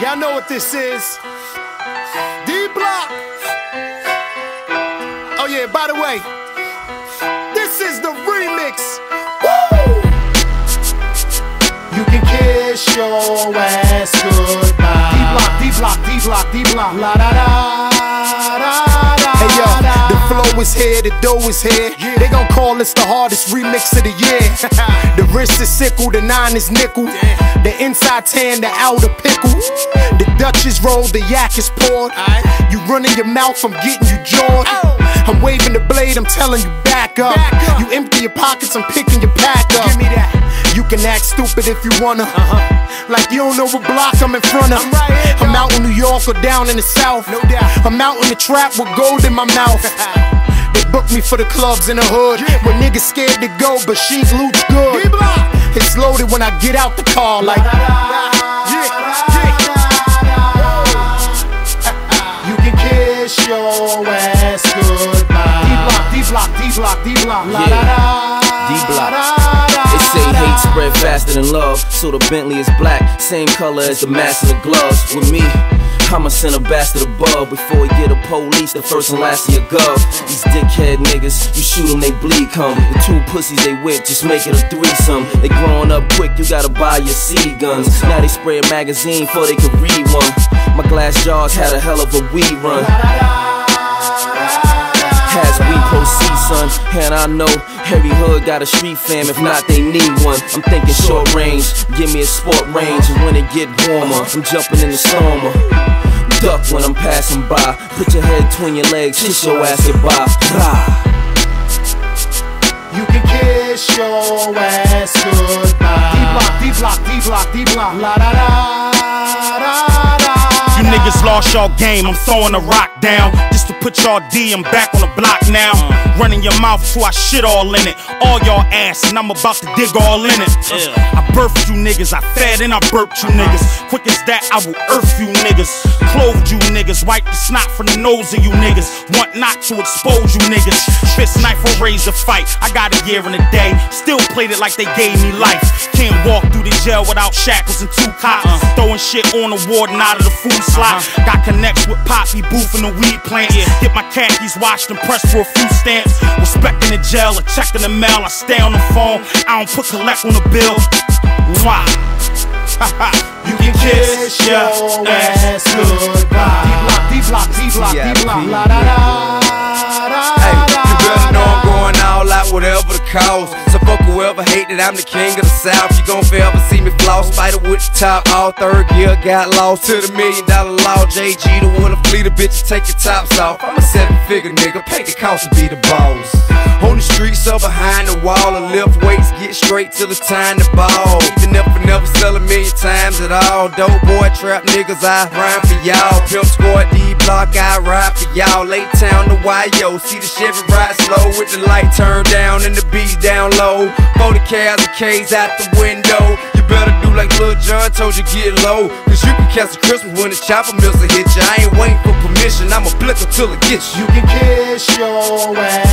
Y'all know what this is. D Block. Oh, yeah, by the way, this is the remix. Woo! You can kiss your ass goodbye. D Block, D Block, D Block, D Block. La da da is here, the dough is here. They gon' call this the hardest remix of the year. the wrist is sickle, the nine is nickel. The inside tan, the outer pickle. The Dutch is rolled, the yak is poured. You running your mouth, I'm getting you jawed. Oh. I'm waving the blade, I'm telling you back up. You empty your pockets, I'm picking your pack up. Give me that. You can act stupid if you wanna. Uh-huh. Like you don't know what block I'm in front of. I'm out in New York or down in the South. No doubt. I'm out in the trap with gold in my mouth. They book me for the clubs in the hood. Where niggas scared to go, but she loot's good. It's loaded when I get out the car, like. Spread faster than love, so the Bentley is black, same color as the mask and the gloves. With me, I'ma send a bastard above before we get the police, the first and last of your gov. These dickhead niggas, you shoot them, they bleed come. The two pussies they with, just make it a threesome. They growing up quick, you gotta buy your seed guns. Now they spray a magazine before they can read one. My glass jars had a hell of a weed run. As we proceed, son, and I know every hood got a street fam. If not, they need one. I'm thinking short range, give me a sport range, and when it get warmer, I'm jumping in the stormer. Duck when I'm passing by. Put your head between your legs, kiss your ass goodbye. Rah. You can kiss your ass goodbye. D block, D block, D block, D block. La da da da da. You niggas lost y'all game, I'm throwing a rock down. Put y'all D, I'm back on the block now. Running your mouth till I shit all in it. All y'all ass, and I'm about to dig all in it. I birthed you niggas, I fed and I burped you niggas. Quick as that, I will earth you niggas. Clothed you niggas, wipe the snot from the nose of you niggas. Want not to expose you niggas. Fist knife or razor fight. I got a year and a day, still played it like they gave me life. Can't walk through the jail without shackles and two cops. Uh-huh. Throwing shit on the warden out of the food slot. Uh-huh. Got connects with Poppy Booth and the weed plant. Get my khakis washed and pressed for a few stamps. Respecting the jail or checking the mail. I stay on the phone. I don't put collect on the bill. Mwah. you can kiss Kiss your your ass ass goodbye. D block, D block, D block, D block. La da da da Hey, you better know I'm going all out, whatever the cost. Fuck hate that I'm the king of the south. You gon' forever see me floss, spider with the top. All third gear got lost to the million dollar law. JG the one to fleet a bitch, take your tops off. I'm a seven figure nigga, pay the cost to be the boss. On the streets or behind the wall, and lift weights, get straight till it's time to ball. Even if I never sell a million times at all. Dope boy trap niggas, I rhyme for y'all. Pimp squad D block, I ride for y'all. Late town to YO, see the Chevy ride slow with the light turned down and the beats down low. 40 cars and K's out the window. You better do like Lil Jon told you, get low. Cause you can catch the Christmas when the chopper mills will hit you. I ain't waiting for permission, I'ma blick until it gets you. You can kiss your ass